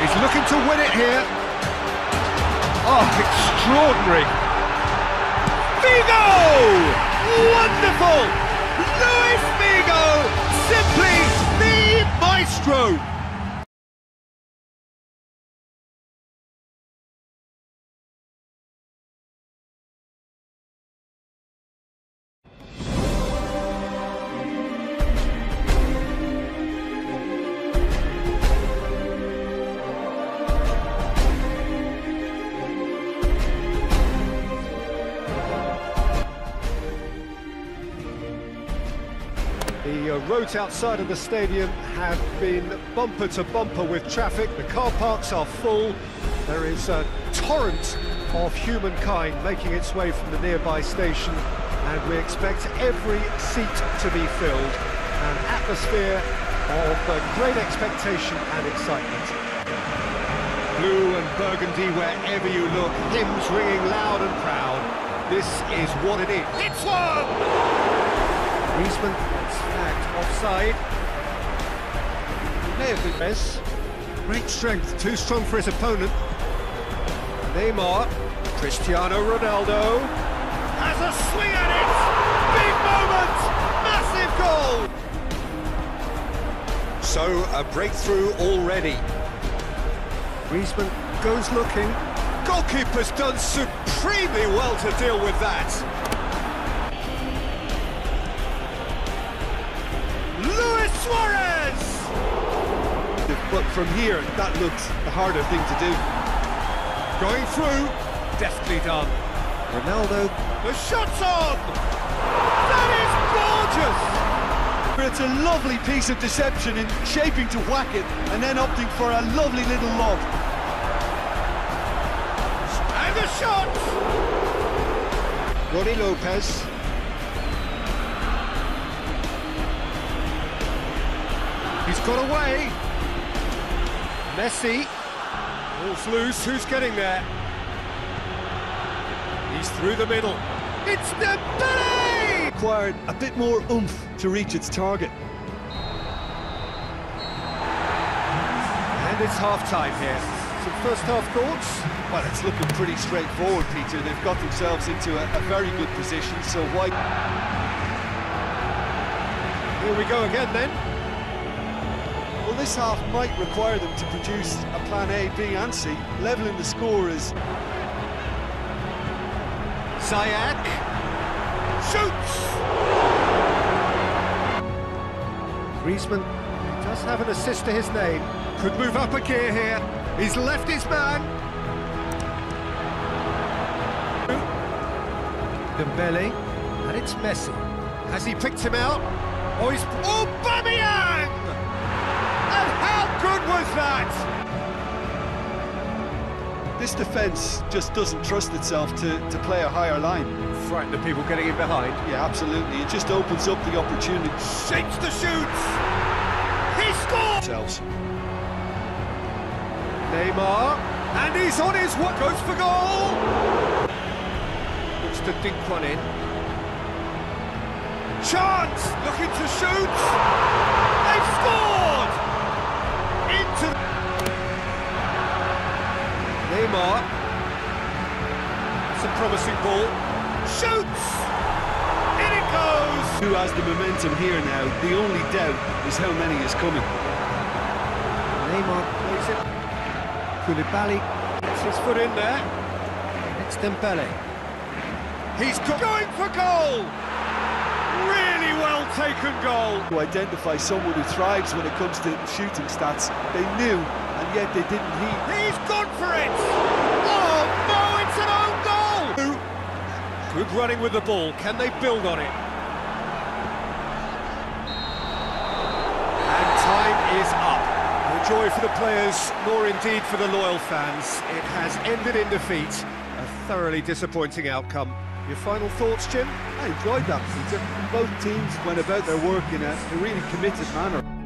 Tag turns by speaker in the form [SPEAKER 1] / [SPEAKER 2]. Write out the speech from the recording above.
[SPEAKER 1] He's looking to win it here. Oh, extraordinary.
[SPEAKER 2] Figo! Wonderful! Luis Figo! Simply the maestro!
[SPEAKER 1] The uh, roads outside of the stadium have been bumper to bumper with traffic. The car parks are full. There is a torrent of humankind making its way from the nearby station, and we expect every seat to be filled. An atmosphere of uh, great expectation and excitement. Blue and burgundy wherever you look, hymns ringing loud and proud. This is what it is.
[SPEAKER 2] It's one!
[SPEAKER 1] Griezmann flagged offside. May have been best. Great strength, too strong for his opponent. Neymar, Cristiano Ronaldo.
[SPEAKER 2] Has a swing at it! Big moment! Massive goal!
[SPEAKER 1] So, a breakthrough already. Griezmann goes looking. Goalkeeper's done supremely well to deal with that.
[SPEAKER 2] Suarez!
[SPEAKER 1] But from here, that looks the harder thing to do. Going through, deftly done. Ronaldo.
[SPEAKER 2] The shot's on! That is gorgeous!
[SPEAKER 3] But it's a lovely piece of deception in shaping to whack it and then opting for a lovely little lob.
[SPEAKER 2] And the shot!
[SPEAKER 1] Rony Lopes. He's got away. Messi. Ball's loose. Who's getting there? He's through the middle.
[SPEAKER 2] It's the Dembele!
[SPEAKER 3] Required a bit more oomph to reach its target.
[SPEAKER 1] And it's half-time here. Some first-half thoughts?
[SPEAKER 3] Well, it's looking pretty straightforward, Peter. They've got themselves into a, a very good position, so why...
[SPEAKER 1] Here we go again, then.
[SPEAKER 3] This half might require them to produce a plan A, B and C. Leveling the score is...
[SPEAKER 1] Ziyech.
[SPEAKER 2] Shoots!
[SPEAKER 1] Griezmann does have an assist to his name. Could move up a gear here. He's left his man. Dembele, and it's Messi. Has he picked him out? Oh, he's...
[SPEAKER 2] Oh, was that?
[SPEAKER 3] This defence just doesn't trust itself to, to play a higher line.
[SPEAKER 1] Frighten the people getting in behind.
[SPEAKER 3] Yeah, absolutely. It just opens up the opportunity.
[SPEAKER 2] Shapes the shoots! He scores!
[SPEAKER 3] Themselves.
[SPEAKER 1] Neymar, and he's on his what goes for goal. Looks to dink one in.
[SPEAKER 2] Chance! Looking to shoot! They've scored! Into...
[SPEAKER 1] Neymar. It's a promising ball.
[SPEAKER 2] Shoots! In it goes!
[SPEAKER 3] Who has the momentum here now? The only doubt is how many is coming.
[SPEAKER 1] Neymar plays it. Koulibaly gets his foot in there. It's Dembele.
[SPEAKER 2] He's go going for goal! Really well taken goal!
[SPEAKER 3] To identify someone who thrives when it comes to shooting stats, they knew, and yet they didn't heed.
[SPEAKER 2] He's gone for it! Oh no, it's an own goal!
[SPEAKER 1] Good running with the ball. Can they build on it? And time is up. No joy for the players, nor indeed for the loyal fans. It has ended in defeat. A thoroughly disappointing outcome. Your final thoughts, Jim?
[SPEAKER 3] I enjoyed that, Peter. Both teams went about their work in a, a really committed manner.